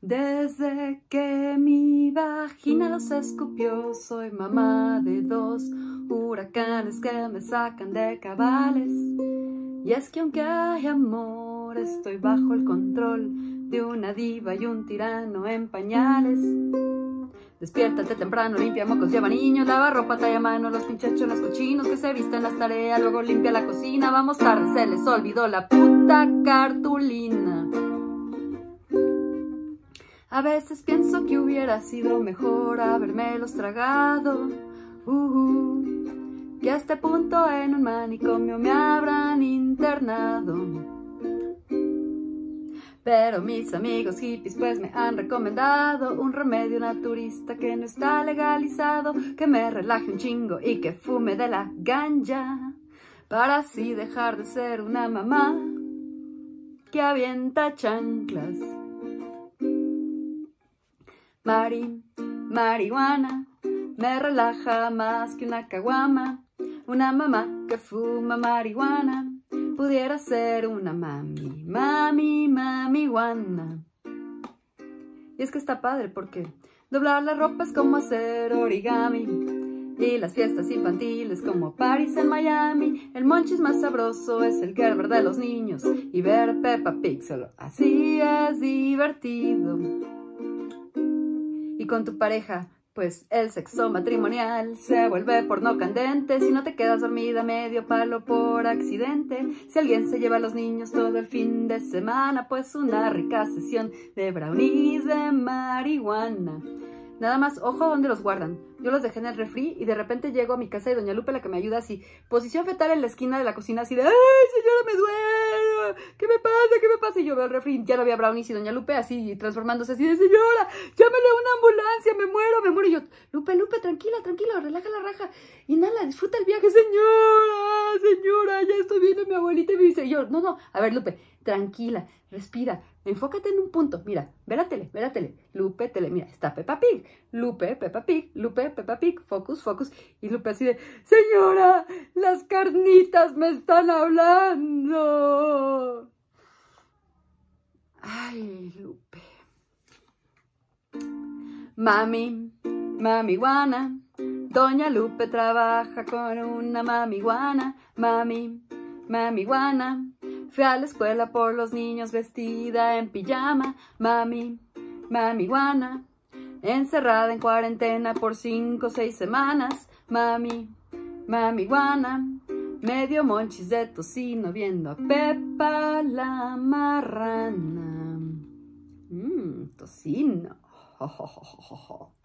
Desde que mi vagina los escupió, soy mamá de dos huracanes que me sacan de cabales. Y es que aunque hay amor, estoy bajo el control de una diva y un tirano en pañales. Despiértate temprano, limpia mocos, lleva niños, lava ropa, talla mano, los pinchechos, los cochinos que se visten las tareas, luego limpia la cocina, vamos tarde, se les olvidó la puta cartulina. A veces pienso que hubiera sido mejor habermelos tragado, uh, que a este punto en un manicomio me habrán internado. Pero mis amigos hippies pues me han recomendado un remedio naturista que no está legalizado, que me relaje un chingo y que fume de la ganja, para así dejar de ser una mamá que avienta chanclas. Mari, marihuana, me relaja más que una caguama. Una mamá que fuma marihuana pudiera ser una mami, mami, mami guana. Y es que está padre porque doblar la ropa es como hacer origami. Y las fiestas infantiles como París en Miami. El monchis más sabroso es el Gerber de los niños. Y ver Peppa Pig así es divertido y con tu pareja, pues el sexo matrimonial se vuelve porno candente si no te quedas dormida medio palo por accidente. Si alguien se lleva a los niños todo el fin de semana, pues una rica sesión de brownies de marihuana. Nada más, ojo donde los guardan. Yo los dejé en el refri y de repente llego a mi casa y doña Lupe, la que me ayuda así, posición fetal en la esquina de la cocina, así de, ¡ay, señora, me duele! ¿Qué me pasa? ¿Qué me pasa? Y yo veo el refri, ya no había brownies y doña Lupe así, transformándose así de, señora, llámele a una ambulancia, me muero, me muero. Y yo, Lupe, Lupe, tranquila, tranquila, relaja la raja. Inhala, disfruta el viaje, señora, señora, ya estoy viendo a mi abuelita y me dice, yo, no, no, a ver, Lupe, tranquila, respira, enfócate en un punto, mira, ve la tele, ve la tele, Lupe, tele, mira, está Peppa Pig, Lupe, Peppa Pig, Lupe, Peppa Pig, focus, focus, y Lupe así de, señora, las carnitas me están hablando. Ay, Lupe. Mami, mami guana, Doña Lupe trabaja con una mami guana, mami, mami guana. Fui a la escuela por los niños vestida en pijama, mami, mami guana. Encerrada en cuarentena por cinco o seis semanas, mami, mami guana. Medio monchis de tocino viendo a Pepa la marrana. Mmm, tocino.